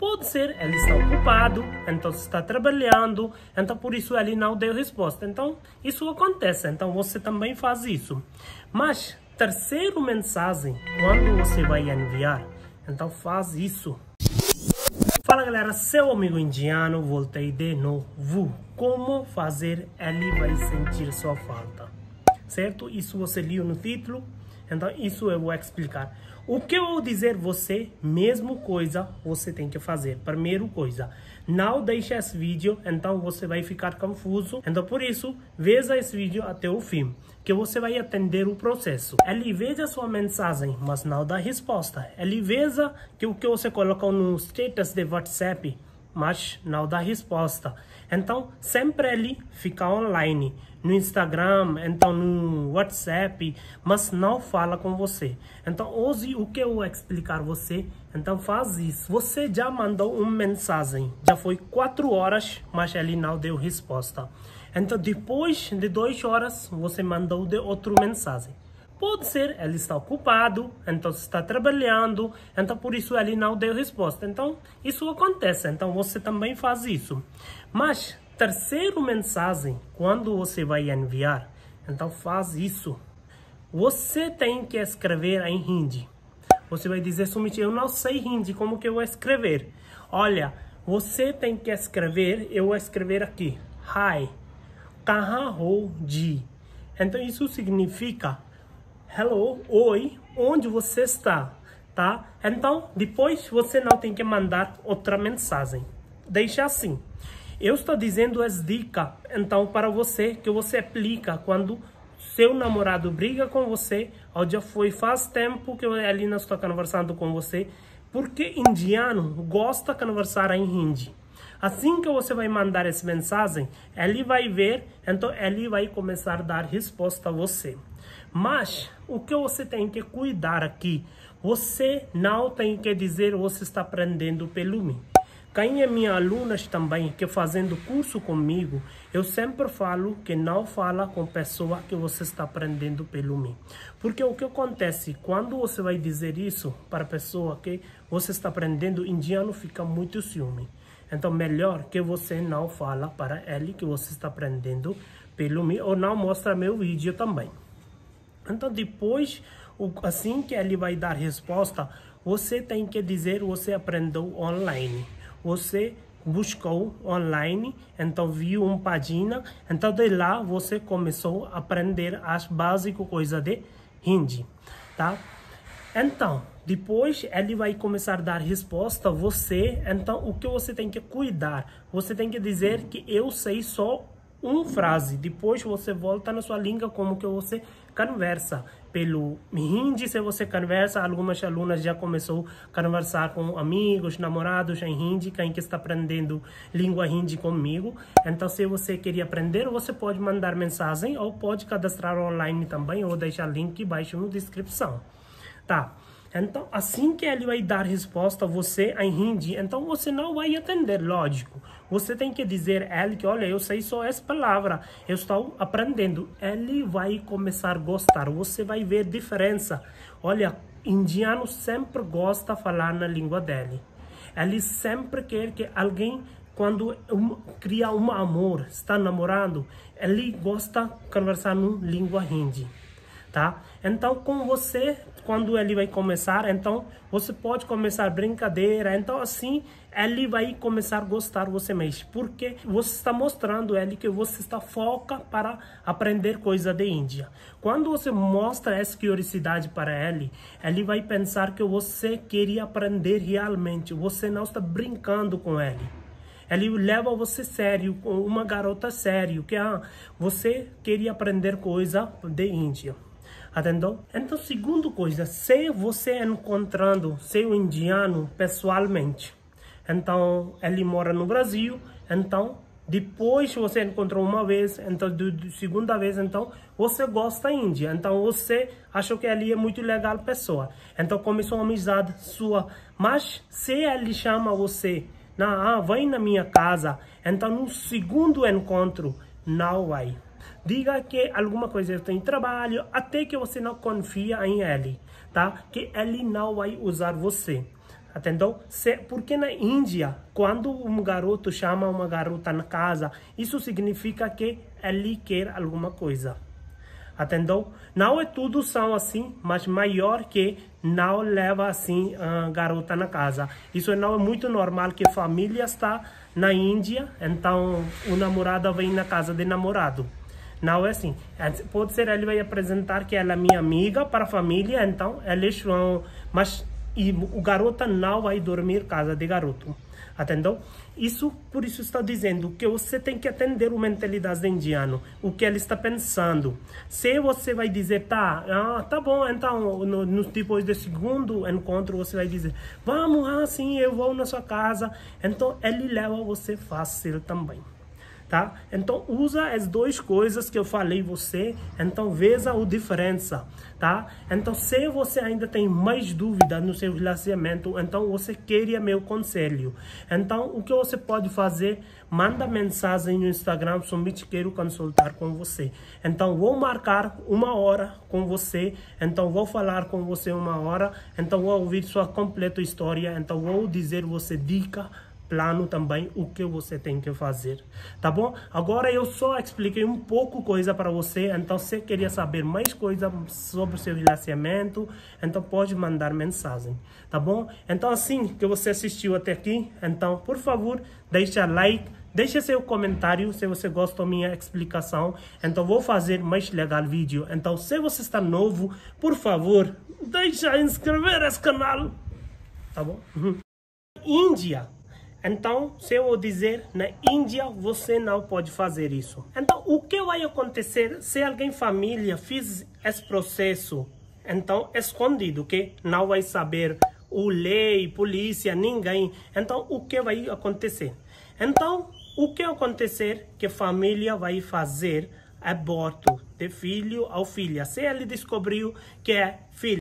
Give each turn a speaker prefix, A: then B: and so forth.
A: Pode ser ele está ocupado, então está trabalhando, então por isso ele não deu resposta. Então isso acontece, então você também faz isso. Mas terceiro mensagem, quando você vai enviar, então faz isso. Fala galera, seu amigo indiano, voltei de novo. Como fazer ele vai sentir sua falta? Certo? Isso você leu no título, então isso eu vou explicar. O que eu vou dizer você, mesmo coisa, você tem que fazer. Primeiro coisa, não deixe esse vídeo, então você vai ficar confuso. Então por isso, veja esse vídeo até o fim, que você vai atender o processo. Ele veja sua mensagem, mas não dá resposta. Ele veja que o que você colocou no status de WhatsApp, mas não dá resposta. Então, sempre ele fica online, no Instagram, então no WhatsApp, mas não fala com você. Então, hoje o que eu vou explicar você, então faz isso. Você já mandou uma mensagem, já foi quatro horas, mas ele não deu resposta. Então, depois de duas horas, você mandou de outra mensagem. Pode ser ele está ocupado, então está trabalhando, então por isso ele não deu resposta. Então isso acontece, então você também faz isso. Mas terceiro mensagem, quando você vai enviar, então faz isso. Você tem que escrever em hindi. Você vai dizer, Sumit, eu não sei hindi, como que eu vou escrever? Olha, você tem que escrever, eu vou escrever aqui, Hi, kaha ho ji. Então isso significa hello, oi, onde você está, tá? Então, depois você não tem que mandar outra mensagem. Deixa assim. Eu estou dizendo as dicas, então, para você, que você aplica quando seu namorado briga com você, ou já foi faz tempo que ele não está conversando com você, porque indiano gosta de conversar em hindi. Assim que você vai mandar essa mensagem, ele vai ver, então ele vai começar a dar resposta a você. Mas o que você tem que cuidar aqui, você não tem que dizer você está aprendendo pelo mim. Quem é minha alunas também que fazendo curso comigo, eu sempre falo que não fala com pessoa que você está aprendendo pelo mim. Porque o que acontece quando você vai dizer isso para a pessoa que você está aprendendo, indiano fica muito ciúme. Então melhor que você não fala para ele que você está aprendendo pelo mim ou não mostra meu vídeo também. Então, depois, assim que ele vai dar resposta, você tem que dizer você aprendeu online. Você buscou online, então viu uma página, então de lá você começou a aprender as básicas coisas de Hindi, tá? Então, depois ele vai começar a dar resposta você, então o que você tem que cuidar? Você tem que dizer que eu sei só uma frase, depois você volta na sua língua como que você conversa. Pelo hindi, se você conversa, algumas alunas já começou a conversar com amigos, namorados em hindi, quem que está aprendendo língua hindi comigo. Então, se você queria aprender, você pode mandar mensagem ou pode cadastrar online também, ou deixar link embaixo na descrição. Tá? Então, assim que ele vai dar resposta a você em hindi, então você não vai atender, lógico. Você tem que dizer a ele que, olha, eu sei só essa palavra, eu estou aprendendo. Ele vai começar a gostar, você vai ver diferença. Olha, indiano sempre gosta de falar na língua dele. Ele sempre quer que alguém quando um, cria um amor, está namorando, ele gosta de conversar na língua hindi tá? Então, com você, quando ele vai começar, então você pode começar brincadeira, então assim ele vai começar a gostar você mesmo, porque você está mostrando ele que você está foca para aprender coisa de Índia. Quando você mostra essa curiosidade para ele, ele vai pensar que você queria aprender realmente, você não está brincando com ele. Ele leva você sério, uma garota sério, que ah, você queria aprender coisa de Índia. Então, segundo coisa, se você encontrando seu indiano pessoalmente, então ele mora no Brasil, então depois você encontrou uma vez, então de, de segunda vez, então você gosta da Índia, então você achou que ele é muito legal pessoa, então começou uma amizade sua, mas se ele chama você, na, ah, vai na minha casa, então no segundo encontro não vai. Diga que alguma coisa tem trabalho até que você não confia em ele, tá? Que ele não vai usar você, Entendeu? Se, porque na Índia, quando um garoto chama uma garota na casa, isso significa que ele quer alguma coisa. Entendeu? Não é tudo são assim, mas maior que não leva assim a garota na casa. Isso não é muito normal que família está na Índia, então o namorado vem na casa do namorado. Não é assim. Pode ser ele vai apresentar que ela é minha amiga para a família, então eles vão. Mas e o garoto não vai dormir casa de garoto. Entendeu? Isso, por isso estou dizendo que você tem que atender a mentalidade indiano, o que ele está pensando. Se você vai dizer, tá, ah, tá bom, então, no, no, depois do segundo encontro, você vai dizer, vamos, ah, sim, eu vou na sua casa. Então, ele leva você fácil também tá? Então usa as duas coisas que eu falei você, então veja a diferença, tá? Então se você ainda tem mais dúvida no seu relacionamento, então você queria meu conselho. Então o que você pode fazer? Manda mensagem no Instagram, somente quero consultar com você. Então vou marcar uma hora com você, então vou falar com você uma hora, então vou ouvir sua completa história, então vou dizer você dica plano também o que você tem que fazer, tá bom? Agora eu só expliquei um pouco coisa para você, então se queria saber mais coisa sobre o seu relacionamento, então pode mandar mensagem, tá bom? Então assim que você assistiu até aqui, então por favor deixa like, deixa seu comentário se você gostou da minha explicação, então vou fazer mais legal vídeo. Então se você está novo, por favor deixa inscrever esse canal, tá bom? Índia então, se eu dizer na Índia, você não pode fazer isso. Então, o que vai acontecer se alguém família fez esse processo, então escondido, que não vai saber o lei, polícia, ninguém. Então, o que vai acontecer? Então, o que acontecer que família vai fazer aborto de filho ou filha. Se ele descobriu que é filho